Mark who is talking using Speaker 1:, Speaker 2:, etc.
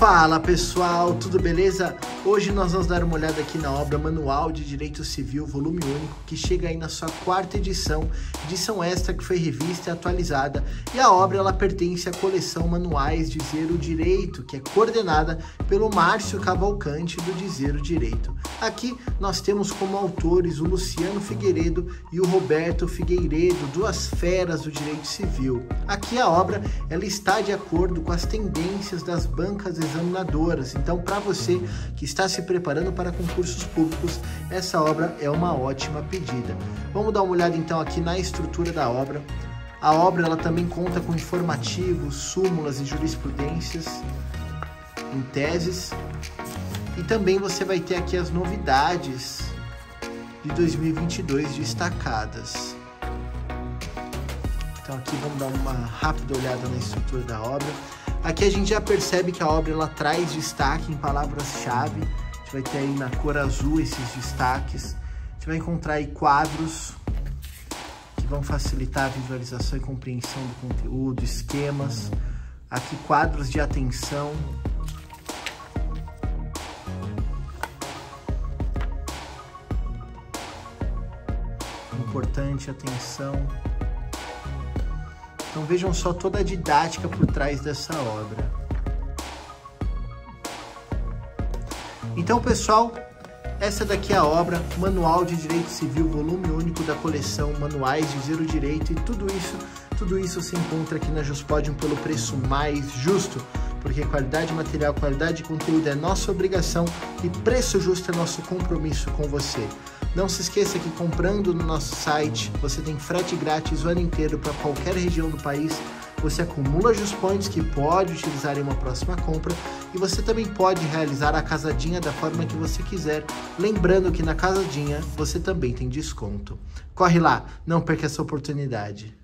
Speaker 1: Fala pessoal, tudo beleza? Hoje nós vamos dar uma olhada aqui na obra Manual de Direito Civil, volume único, que chega aí na sua quarta edição, edição esta que foi revista e atualizada. E a obra ela pertence à coleção Manuais Dizer o Direito, que é coordenada pelo Márcio Cavalcante do Dizer o Direito. Aqui nós temos como autores o Luciano Figueiredo e o Roberto Figueiredo, duas feras do direito civil. Aqui a obra ela está de acordo com as tendências das bancas examinadoras. Então, para você que está se preparando para concursos públicos, essa obra é uma ótima pedida. Vamos dar uma olhada então aqui na estrutura da obra. A obra ela também conta com informativos, súmulas e jurisprudências em teses. E também você vai ter aqui as novidades de 2022 destacadas. Então aqui vamos dar uma rápida olhada na estrutura da obra. Aqui a gente já percebe que a obra ela traz destaque em palavras-chave. A gente vai ter aí na cor azul esses destaques. A gente vai encontrar aí quadros vão facilitar a visualização e compreensão do conteúdo, esquemas. Aqui quadros de atenção. Importante atenção. Então vejam só toda a didática por trás dessa obra. Então, pessoal, essa daqui é a obra Manual de Direito Civil, volume único da coleção Manuais de Zero Direito e tudo isso, tudo isso se encontra aqui na Juspodium pelo preço mais justo, porque qualidade material, qualidade de conteúdo é nossa obrigação e preço justo é nosso compromisso com você. Não se esqueça que comprando no nosso site, você tem frete grátis o ano inteiro para qualquer região do país. Você acumula Just Points que pode utilizar em uma próxima compra e você também pode realizar a casadinha da forma que você quiser, lembrando que na casadinha você também tem desconto. Corre lá, não perca essa oportunidade.